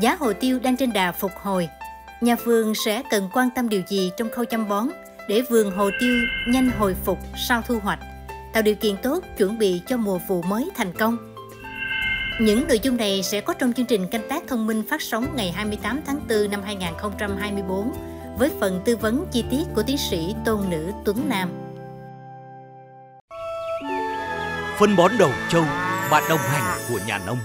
Giá hồ tiêu đang trên đà phục hồi. Nhà vườn sẽ cần quan tâm điều gì trong khâu chăm bón để vườn hồ tiêu nhanh hồi phục sau thu hoạch, tạo điều kiện tốt chuẩn bị cho mùa vụ mới thành công. Những nội dung này sẽ có trong chương trình canh tác thông minh phát sóng ngày 28 tháng 4 năm 2024 với phần tư vấn chi tiết của tiến sĩ tôn nữ Tuấn Nam. Phân bón đầu châu, bạn đồng hành của nhà nông.